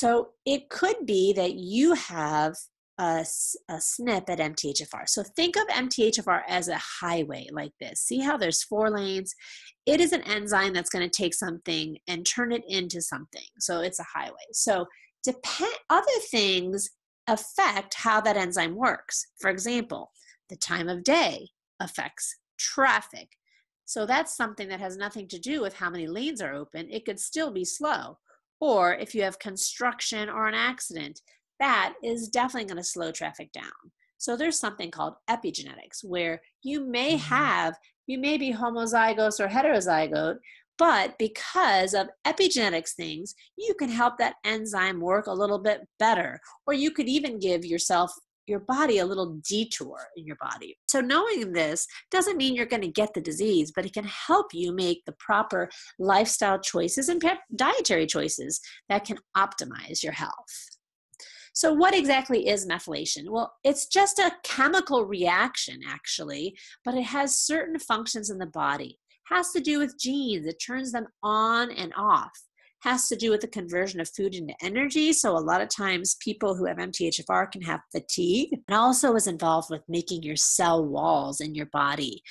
So it could be that you have a, a SNP at MTHFR. So think of MTHFR as a highway like this. See how there's four lanes? It is an enzyme that's going to take something and turn it into something. So it's a highway. So depend other things affect how that enzyme works. For example, the time of day affects traffic. So that's something that has nothing to do with how many lanes are open. It could still be slow. Or if you have construction or an accident, that is definitely going to slow traffic down. So there's something called epigenetics where you may mm-hmm. have, you may be homozygous or heterozygote, but because of epigenetics things, you can help that enzyme work a little bit better. Or you could even give yourself your body a little detour in your body. So, knowing this doesn't mean you're going to get the disease, but it can help you make the proper lifestyle choices and dietary choices that can optimize your health. So, what exactly is methylation? Well, it's just a chemical reaction, actually, but it has certain functions in the body. It has to do with genes, it turns them on and off has to do with the conversion of food into energy. So, a lot of times, people who have MTHFR can have fatigue. It also is involved with making your cell walls in your body.